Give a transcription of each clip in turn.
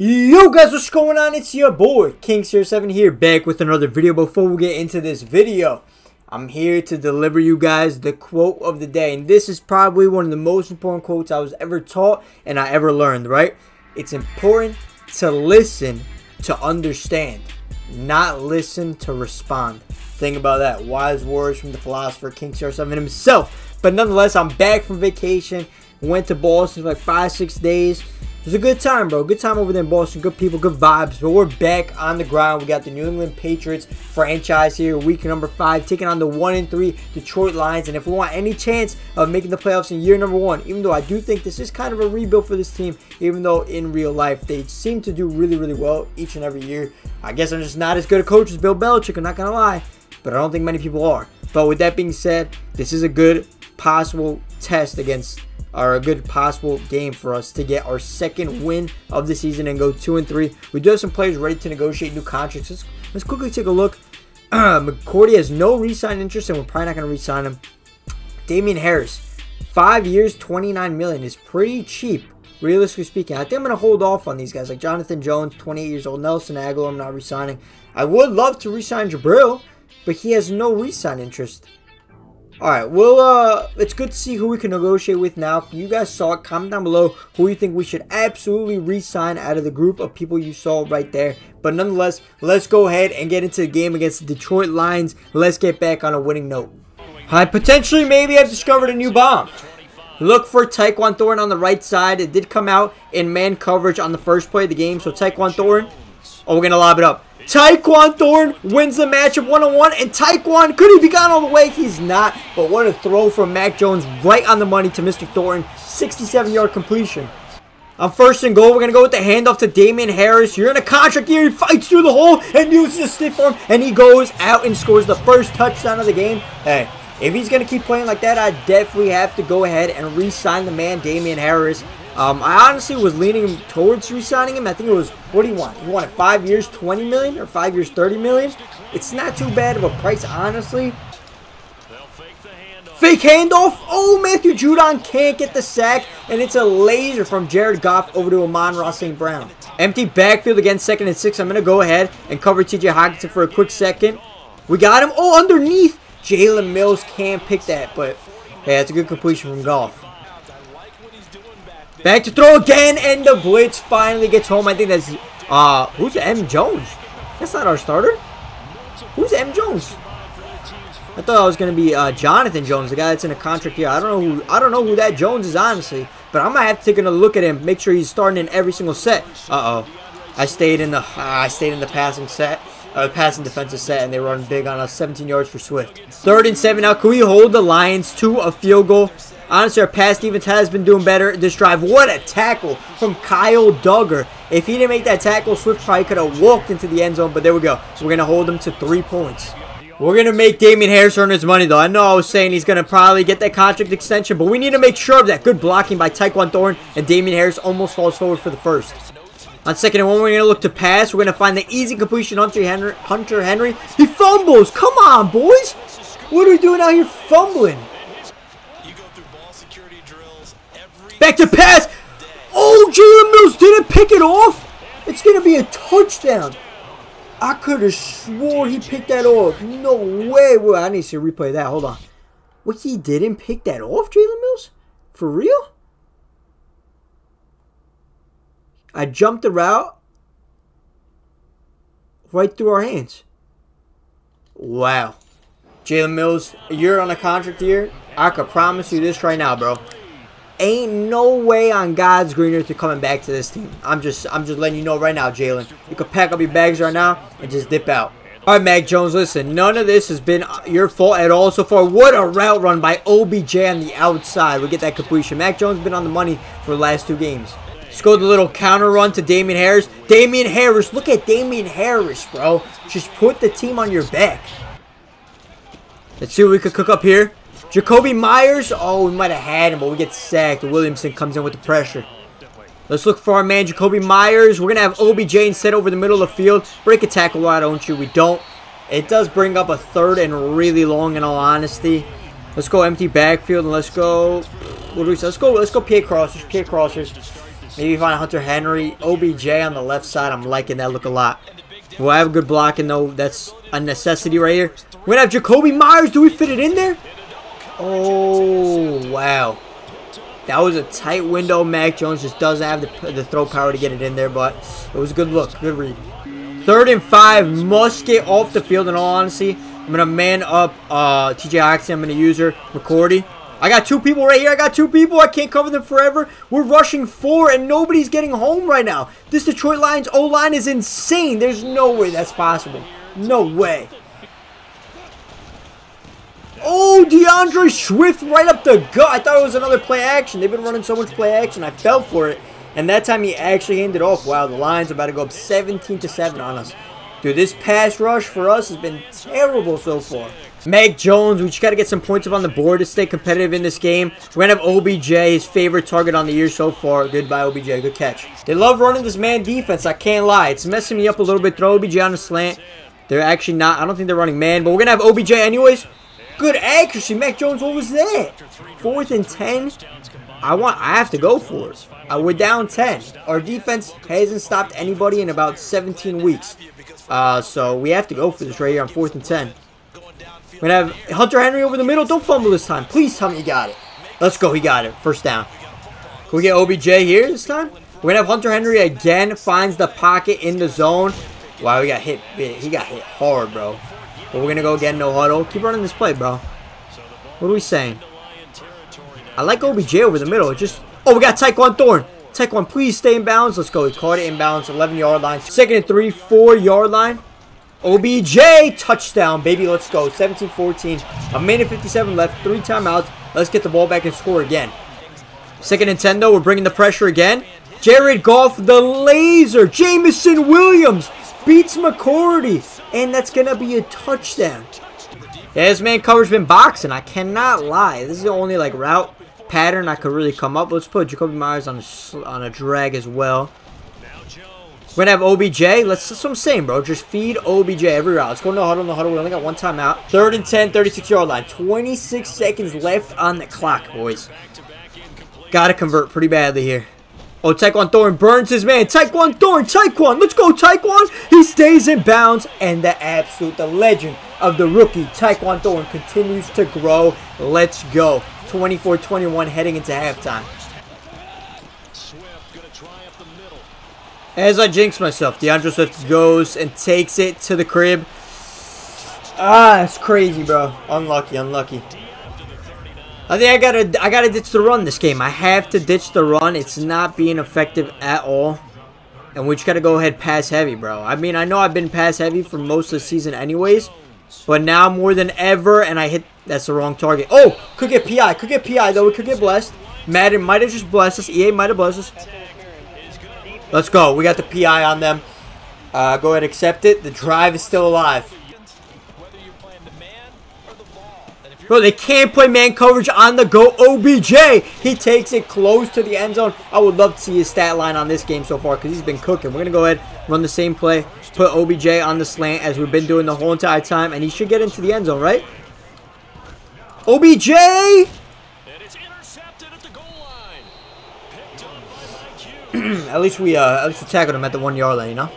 Yo guys, what's going on? It's your boy, King CR7 here, back with another video. Before we get into this video, I'm here to deliver you guys the quote of the day. And this is probably one of the most important quotes I was ever taught and I ever learned, right? It's important to listen to understand, not listen to respond. Think about that. Wise words from the philosopher King CR7 himself. But nonetheless, I'm back from vacation. Went to Boston for like five, six days was a good time, bro. Good time over there in Boston. Good people, good vibes. But we're back on the ground. We got the New England Patriots franchise here, week number five, taking on the one and three Detroit Lions. And if we want any chance of making the playoffs in year number one, even though I do think this is kind of a rebuild for this team, even though in real life they seem to do really, really well each and every year. I guess I'm just not as good a coach as Bill Belichick. I'm not gonna lie, but I don't think many people are. But with that being said, this is a good possible test against are a good possible game for us to get our second win of the season and go two and three. We do have some players ready to negotiate new contracts. Let's, let's quickly take a look. McCourty has no re-sign interest, and we're probably not going to re-sign him. Damien Harris, five years, 29 million is pretty cheap. Realistically speaking, I think I'm going to hold off on these guys like Jonathan Jones, 28 years old, Nelson Agholor, I'm not re-signing. I would love to re-sign Jabrill, but he has no re-sign interest. Alright, well, uh, it's good to see who we can negotiate with now. You guys saw it. Comment down below who you think we should absolutely re-sign out of the group of people you saw right there. But nonetheless, let's go ahead and get into the game against the Detroit Lions. Let's get back on a winning note. I potentially, maybe I've discovered a new bomb. Look for Tyquan Thornton on the right side. It did come out in man coverage on the first play of the game. So Tyquan Thornton, oh, we're going to lob it up. Tyquan Thorn wins the matchup one-on-one, and Tyquan, could he be gone all the way? He's not, but what a throw from Mac Jones right on the money to Mr. Thornton. 67-yard completion. On first and goal, we're going to go with the handoff to Damien Harris. You're in a contract here. He fights through the hole and uses a stiff arm, and he goes out and scores the first touchdown of the game. Hey, if he's going to keep playing like that, I definitely have to go ahead and re-sign the man, Damien Harris. Um, I honestly was leaning towards re-signing him. I think it was, what do you want? You wanted five years, 20 million, or five years, 30 million? It's not too bad of a price, honestly. Fake handoff. Oh, Matthew Judon can't get the sack. And it's a laser from Jared Goff over to Amon-Ra St. Brown. Empty backfield against second and six. I'm going to go ahead and cover TJ Hockenson for a quick second. We got him. Oh, underneath. Jalen Mills can't pick that. But, hey, that's a good completion from Goff. Back to throw again, and the blitz finally gets home. I think that's, uh, who's M. Jones? That's not our starter. Who's M. Jones? I thought it was gonna be uh, Jonathan Jones, the guy that's in a contract here. I don't know who I don't know who that Jones is honestly, but I might have to take another look at him, make sure he's starting in every single set. Uh oh, I stayed in the uh, I stayed in the passing set, uh, passing defensive set, and they run big on us, 17 yards for Swift. Third and seven now. Can we hold the Lions to a field goal? Honestly, our pass defense has been doing better this drive. What a tackle from Kyle Dugger. If he didn't make that tackle, Swift probably could have walked into the end zone, but there we go. So We're going to hold him to three points. We're going to make Damien Harris earn his money, though. I know I was saying he's going to probably get that contract extension, but we need to make sure of that. Good blocking by Tyquan Thorn, and Damien Harris almost falls forward for the first. On second and one, we're going to look to pass. We're going to find the easy completion, Henry. Hunter Henry. He fumbles. Come on, boys. What are we doing out here fumbling? Back to pass. Oh, Jalen Mills didn't pick it off. It's going to be a touchdown. I could have swore he picked that off. No way. Well, I need to replay that. Hold on. What, he didn't pick that off, Jalen Mills? For real? I jumped the route right through our hands. Wow. Jalen Mills, you're on a contract here. I could promise you this right now, bro ain't no way on God's green earth you're coming back to this team. I'm just I'm just letting you know right now, Jalen. You can pack up your bags right now and just dip out. All right, Mac Jones, listen, none of this has been your fault at all so far. What a route run by OBJ on the outside. We get that completion. Mac Jones been on the money for the last two games. Let's go the little counter run to Damien Harris. Damien Harris, look at Damien Harris, bro. Just put the team on your back. Let's see what we could cook up here. Jakobi Meyers. Oh, we might have had him, but we get sacked. Williamson comes in with the pressure. Let's look for our man, Jakobi Meyers. We're going to have OBJ instead over the middle of the field. Break a tackle, why don't you? We don't. It does bring up a third and really long, in all honesty. Let's go empty backfield and let's go. What do we say? Let's go. Let's go PA crossers. PA crossers. Maybe find Hunter Henry. OBJ on the left side. I'm liking that look a lot. We'll have a good blocking, though. That's a necessity right here. We're to have Jakobi Meyers. Do we fit it in there? Oh, wow. That was a tight window. Mac Jones just doesn't have the, the throw power to get it in there, but it was a good look. Good read. Third and five. Must get off the field in all honesty. I'm going to man up uh, TJ Hockenson. I'm going to use her. McCourty. I got two people right here. I got two people. I can't cover them forever. We're rushing four, and nobody's getting home right now. This Detroit Lions O-line is insane. There's no way that's possible. No way. Oh, D'Andre Swift right up the gut. I thought it was another play action. They've been running so much play action. I fell for it. And that time he actually handed off. Wow, the Lions about to go up 17 to 7 on us. Dude, this pass rush for us has been terrible so far. Mac Jones, we just got to get some points up on the board to stay competitive in this game. We're going to have OBJ, his favorite target on the year so far. Goodbye, OBJ. Good catch. They love running this man defense. I can't lie. It's messing me up a little bit. Throw OBJ on a slant. They're actually not. I don't think they're running man, but we're going to have OBJ anyways. Good accuracy. Mac Jones, what was that? Fourth and 10. I want. I have to go for it. Uh, we're down 10. Our defense hasn't stopped anybody in about 17 weeks. Uh, so we have to go for this right here on 4th and 10. We're going to have Hunter Henry over the middle. Don't fumble this time. Please tell me you got it. Let's go. He got it. First down. Can we get OBJ here this time? We're going to have Hunter Henry again. Finds the pocket in the zone. Wow, we got hit. He got hit hard, bro. But we're going to go again. No huddle. Keep running this play, bro. What are we saying? I like OBJ over the middle. It just... Oh, we got Tyquan Thorne. Tyquan, please stay in bounds. Let's go. He caught it in bounds. 11-yard line. Second and three. Four-yard line. OBJ touchdown, baby. Let's go. 17-14. A minute 57 left. Three timeouts. Let's get the ball back and score again. Second and 10, though. We're bringing the pressure again. Jared Goff, the laser. Jameson Williams beats McCourty. And that's going to be a touchdown. Yeah, this man cover's been boxing. I cannot lie. This is the only, like, route pattern I could really come up. With. Let's put Jakobi Meyers on a, on a drag as well. We're going to have OBJ. Let's, that's what I'm saying, bro. Just feed OBJ every route. Let's go no huddle, in the huddle. We only got one timeout. Third and 10, 36-yard line. 26 seconds left on the clock, boys. Got to convert pretty badly here. Oh, Tyquan Thorne burns his man. Tyquan Thorne, Tyquan, let's go, Tyquan. He stays in bounds, and the absolute, the legend of the rookie, Tyquan Thorne, continues to grow. Let's go. 24-21 heading into halftime. As I jinx myself, D'Andre Swift goes and takes it to the crib. Ah, it's crazy, bro. Unlucky, unlucky. I think I gotta, I gotta ditch the run this game. I have to ditch the run. It's not being effective at all. And we just gotta go ahead pass heavy, bro. I mean, I know I've been pass heavy for most of the season anyways. But now more than ever, and I hit, that's the wrong target. Oh, could get PI. Could get PI, though. We could get blessed. Madden might have just blessed us. EA might have blessed us. Let's go. We got the PI on them. Uh, go ahead accept it. The drive is still alive. Bro, they can't play man coverage on the go. OBJ, he takes it close to the end zone. I would love to see his stat line on this game so far because he's been cooking. We're going to go ahead run the same play. Put OBJ on the slant as we've been doing the whole entire time. And he should get into the end zone, right? OBJ! at least we uh, at least we tackled him at the one yard line, you know.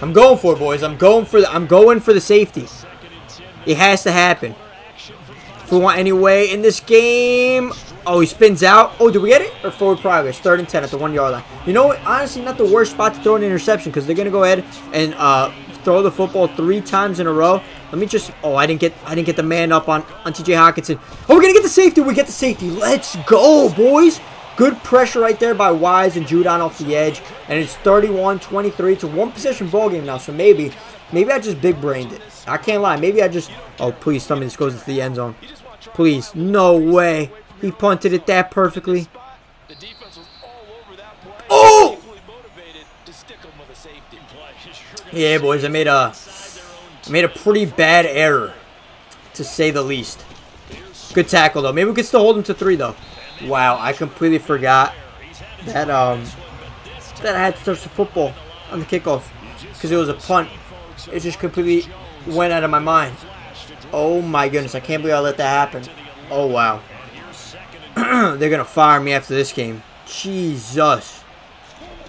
I'm going for it, boys. I'm going for the I'm going for the safety. It has to happen. We want any way in this game. Oh, he spins out. Oh, did we get it? Or forward progress. Third and 10 at the one yard line. You know what? Honestly, not the worst spot to throw an interception because they're going to go ahead and uh, throw the football three times in a row. Let me just... Oh, I didn't get I didn't get the man up on, on TJ Hockenson. Oh, we're going to get the safety. We get the safety. Let's go, boys. Good pressure right there by Wise and Judon off the edge. And it's 31-23. It's a one-possession ball game now, so maybe... Maybe I just big-brained it. I can't lie. Maybe I just... Oh, please tell me this goes into the end zone. Please. No way. He punted it that perfectly. Oh! Yeah, boys. I made a... I made a pretty bad error. To say the least. Good tackle, though. Maybe we could still hold him to three, though. Wow, I completely forgot that um that I had to touch the football on the kickoff because it was a punt. It just completely went out of my mind. Oh my goodness, I can't believe I let that happen. Oh wow. They're gonna fire me after this game. Jesus.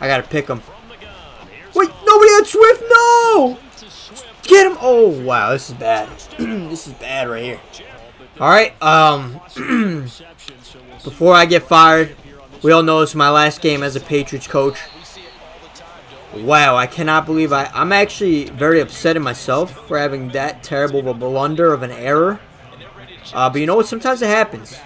I gotta pick him. Wait, nobody had Swift. No. Get him. Oh wow, this is bad. this is bad right here. All right. Um. before I get fired, we all know it's my last game as a Patriots coach. Wow, I cannot believe I... I'm actually very upset at myself for having that terrible of a blunder of an error. Uh, but you know what? Sometimes it happens.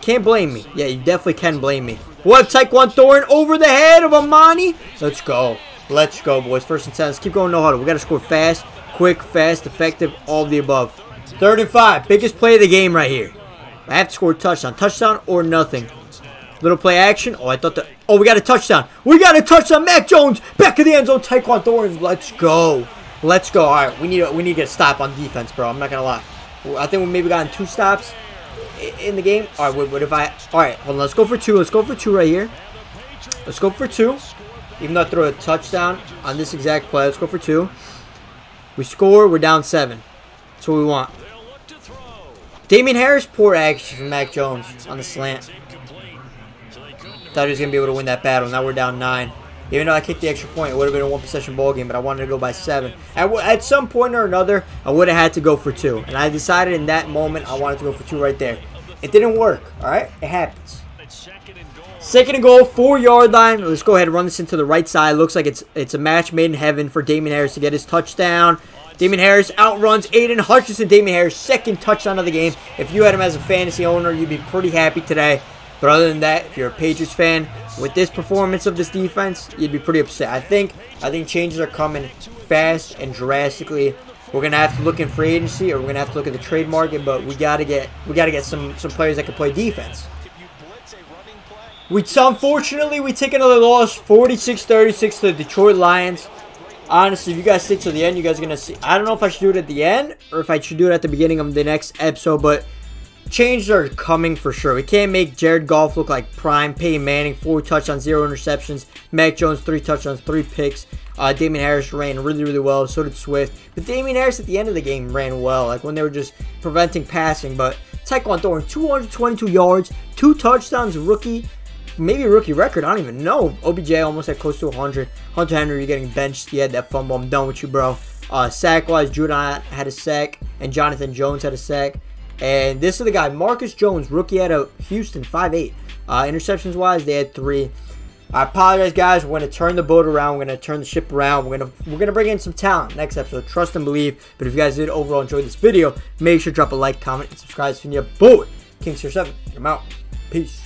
Can't blame me. Yeah, you definitely can blame me. What? Tyquan Thornton over the head of Amani? Let's go. Let's go, boys. First and. Let's keep going no huddle. We got to score fast, quick, fast, effective, all of the above. Third and five. Biggest play of the game right here. I have to score touchdown. Touchdown or nothing. Little play action. Oh, I thought that. Oh, we got a touchdown. We got a touchdown. Mac Jones back in the end zone. Tyquan Thornton. Let's go. Let's go. All right, we need a, we need to get a stop on defense, bro. I'm not gonna lie. I think we maybe gotten two stops in the game. All right, what, what if I? All right, hold on. Let's go for two. Let's go for two right here. Let's go for two. Even though I throw a touchdown on this exact play, let's go for two. We score. We're down seven. That's what we want. Damien Harris, poor action from Mac Jones on the slant. Thought he was going to be able to win that battle. Now we're down nine. Even though I kicked the extra point, it would have been a one-possession ball game, but I wanted to go by seven. At, at some point or another, I would have had to go for two. And I decided in that moment I wanted to go for two right there. It didn't work, all right? It happens. Second and goal, four-yard line. Let's go ahead and run this into the right side. Looks like it's it's a match made in heaven for Damien Harris to get his touchdown. Damien Harris outruns Aidan Hutchinson. Damien Harris, second touchdown of the game. If you had him as a fantasy owner, you'd be pretty happy today. But other than that, if you're a Patriots fan, with this performance of this defense, you'd be pretty upset. I think I think changes are coming fast and drastically. We're gonna have to look in free agency, or we're gonna have to look at the trade market. But we gotta get we gotta get some some players that can play defense. We unfortunately we take another loss, 46-36 to the Detroit Lions. Honestly, if you guys stick to the end, you guys are gonna see. I don't know if I should do it at the end or if I should do it at the beginning of the next episode, but changes are coming for sure. We can't make Jared Goff look like prime. Peyton Manning, four touchdowns, zero interceptions. Mac Jones, three touchdowns, three picks. Uh, Damien Harris ran really, really well. So did Swift. But Damien Harris at the end of the game ran well, like when they were just preventing passing. But Tyquan Thornton, 222 yards, two touchdowns, rookie. Maybe rookie record. I don't even know. OBJ almost had close to 100. Hunter Henry, you're getting benched. He had that fumble. I'm done with you, bro. Uh, sack wise, Judon had a sack, and Jonathan Jones had a sack. And this is the guy, Marcus Jones, rookie out of Houston, 5'8". Uh, interceptions wise, they had three. I apologize, guys. We're gonna turn the boat around. We're gonna turn the ship around. We're gonna we're gonna bring in some talent next episode. Trust and believe. But if you guys did overall enjoy this video, make sure to drop a like, comment, and subscribe to the boy. King CR7. I'm out. Peace.